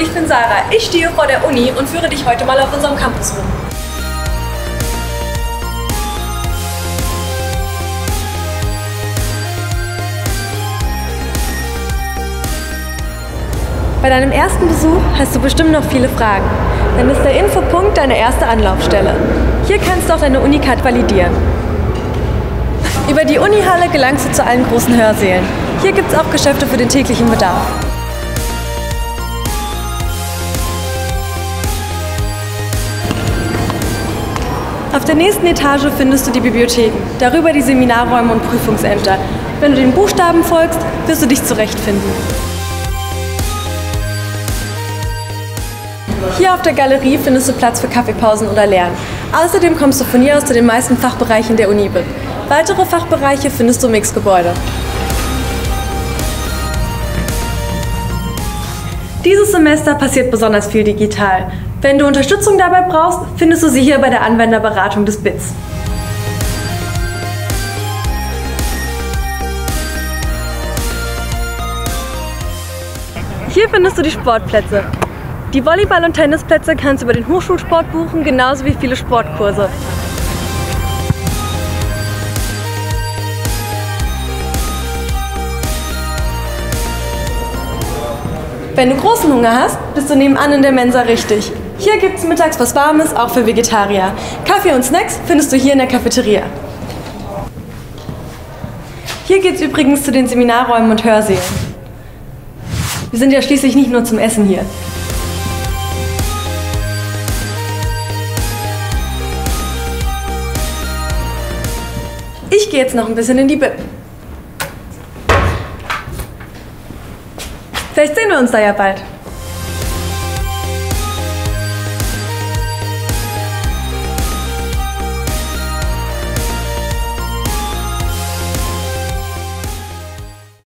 ich bin Sarah. Ich stehe vor der Uni und führe dich heute mal auf unserem Campus rum. Bei deinem ersten Besuch hast du bestimmt noch viele Fragen. Dann ist der Infopunkt deine erste Anlaufstelle. Hier kannst du auch deine Unicard validieren. Über die Unihalle gelangst du zu allen großen Hörsälen. Hier gibt es auch Geschäfte für den täglichen Bedarf. Auf der nächsten Etage findest du die Bibliotheken, darüber die Seminarräume und Prüfungsämter. Wenn du den Buchstaben folgst, wirst du dich zurechtfinden. Hier auf der Galerie findest du Platz für Kaffeepausen oder Lernen. Außerdem kommst du von hier aus zu den meisten Fachbereichen der Uni. Weitere Fachbereiche findest du im X-Gebäude. Dieses Semester passiert besonders viel digital. Wenn du Unterstützung dabei brauchst, findest du sie hier bei der Anwenderberatung des BITS. Hier findest du die Sportplätze. Die Volleyball- und Tennisplätze kannst du über den Hochschulsport buchen, genauso wie viele Sportkurse. Wenn du großen Hunger hast, bist du nebenan in der Mensa richtig. Hier gibt's mittags was Warmes, auch für Vegetarier. Kaffee und Snacks findest du hier in der Cafeteria. Hier geht's übrigens zu den Seminarräumen und Hörsälen. Wir sind ja schließlich nicht nur zum Essen hier. Ich gehe jetzt noch ein bisschen in die Bib. Vielleicht sehen wir uns da ja bald.